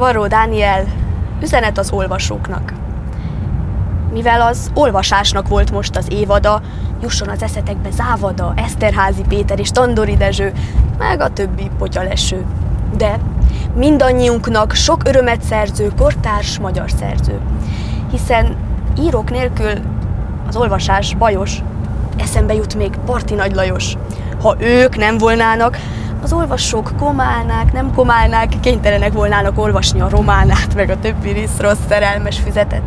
Varró Dániel, üzenet az olvasóknak. Mivel az olvasásnak volt most az évada, jusson az eszetekbe Závada, Eszterházi Péter és Tandori Dezső, meg a többi potyaleső. De mindannyiunknak sok örömet szerző, kortárs magyar szerző. Hiszen írók nélkül az olvasás bajos. Eszembe jut még Parti Nagy Lajos. Ha ők nem volnának, az olvasók komálnák, nem komálnák, kénytelenek volnának olvasni a románát, meg a többi risz rossz szerelmes füzetet.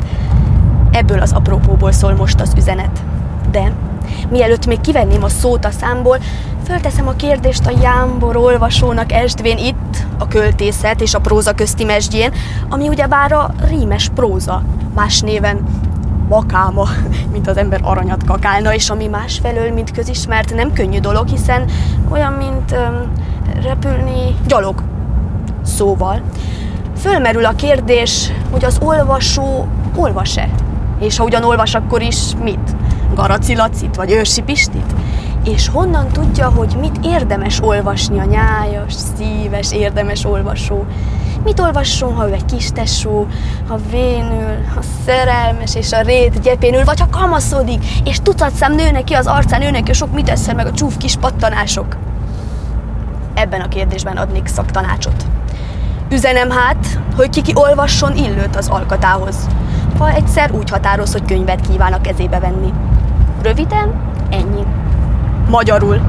Ebből az apropóból szól most az üzenet. De mielőtt még kivenném a szót a számból, fölteszem a kérdést a jámbor olvasónak estvén itt, a költészet és a próza közti mesdjén, ami ugyebár a rímes próza, más néven bakáma, mint az ember aranyat kakálna, és ami másfelől, mint közismert, nem könnyű dolog, hiszen olyan, mint repülni gyalog. Szóval, fölmerül a kérdés, hogy az olvasó olvas-e? És ha ugyan olvas, akkor is mit? Garaci Lacit, vagy Őrsi Pistit? És honnan tudja, hogy mit érdemes olvasni a nyájas, szíves, érdemes olvasó? Mit olvasson, ha ő egy kis tesó, ha vénül, ha szerelmes és a rét gyepénül, vagy ha kamaszodik, és tucat szem nő neki az arcán, nő neki sok mit eszel meg a csúf kis pattanások? Ebben a kérdésben adnék szaktanácsot. Üzenem hát, hogy kiki olvasson illőt az alkatához, ha egyszer úgy határoz, hogy könyvet kíván a kezébe venni. Röviden, ennyi. Magyarul,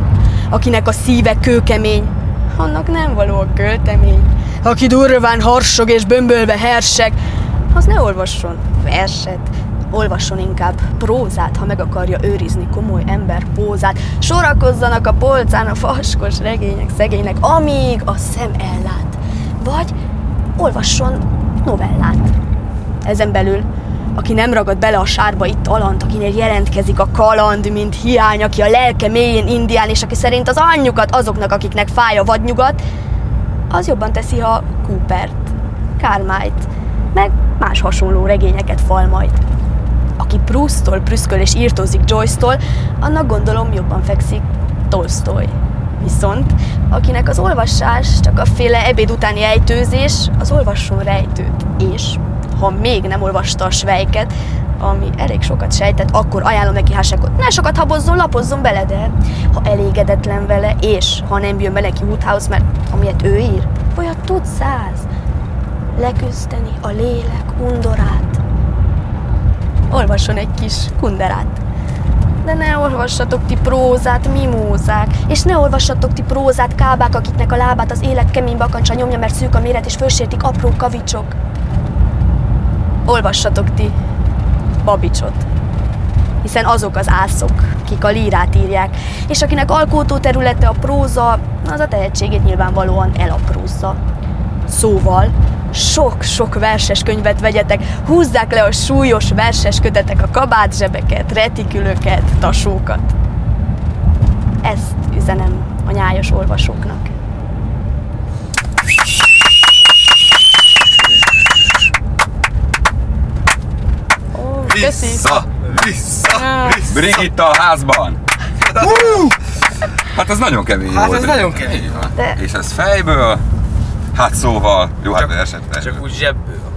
akinek a szíve kőkemény, annak nem való a költemény. Aki durván harsog és bömbölve herseg, az ne olvasson verset, olvasson inkább prózát, ha meg akarja őrizni komoly ember pózát. Sorakozzanak a polcán a faskos regények szegénynek, amíg a szem ellát. Vagy olvasson novellát. Ezen belül aki nem ragad bele a sárba itt alant, akinél jelentkezik a kaland, mint hiány, aki a lelke mélyén indián, és aki szerint az anyjukat azoknak, akiknek fáj a vadnyugat, az jobban teszi, ha Coopert, Kármájt, meg más hasonló regényeket fal majd. Aki Proust-tól prüszköl és írtózik Joyce-tól, annak gondolom jobban fekszik Tolstoy. Viszont akinek az olvasás csak a féle ebéd utáni ejtőzés, az olvasson rejtőt, és ha még nem olvasta a svejket, ami elég sokat sejtett, akkor ajánlom neki hásekot. Ne sokat habozzon, lapozzon bele, de ha elégedetlen vele, és ha nem jön be neki Woodhouse, mert amilyet ő ír, olyat tud száz. Leküzdeni a lélek undorát. Olvasson egy kis kunderát. De ne olvassatok ti prózát, mimózák, és ne olvassatok ti prózát, kábák, akiknek a lábát az élet kemény bakancsa nyomja, mert szűk a méret, és fölsértik apró kavicsok olvassatok ti Babicsot, hiszen azok az ászok, kik a lírát írják, és akinek alkotó területe a próza, az a tehetségét nyilvánvalóan elaprózza. Szóval, sok-sok verses könyvet vegyetek, húzzák le a súlyos verses kötetek, a kabát zsebeket, retikülöket, tasókat. Ezt üzenem a nyájas olvasóknak. Köszi. Vissza, vissza, vissza. Brigitta a házban. Hát ez nagyon kemény hát volt. ez nagyon kemény. De... És ez fejből, hát szóval, jó, hát csak, esetleg. Csak úgy zsebből.